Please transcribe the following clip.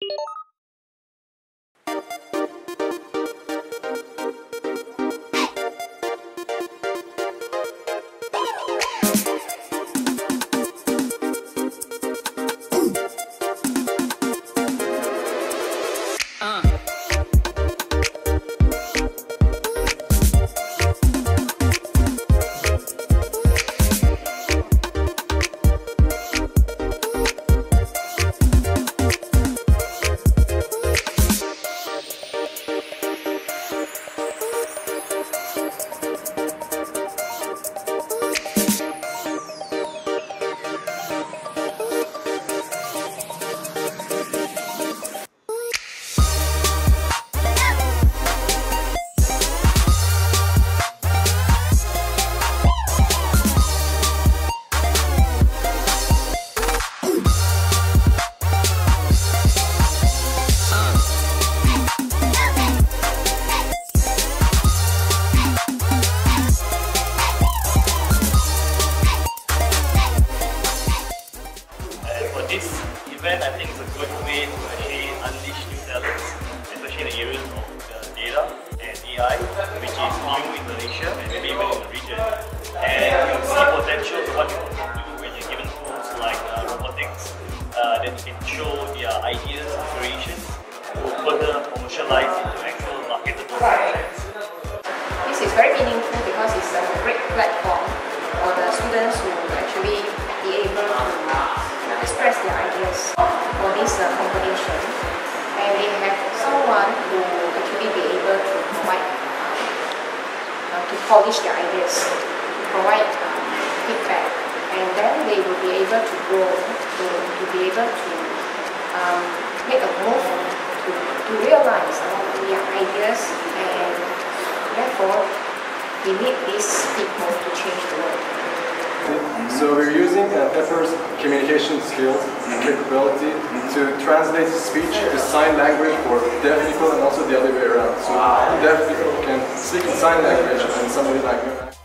For event, I think it's a good way to actually unleash new talents, especially in the areas of uh, data and AI, which is new in Malaysia and maybe even in the region. And you see potential to what you can do when you're given tools like uh, robotics uh, that can show their ideas and creations to further commercialize into actual marketable projects. This is very meaningful because it's a great this uh, competition. And they have someone who actually be able to provide, uh, to polish their ideas, provide uh, feedback, and then they will be able to grow, to, to be able to um, make a move to, to realize all their ideas and therefore we need these people to change using Pepper's communication skills and capability to translate speech to sign language for deaf people and also the other way around. So deaf people can speak in sign language and somebody like me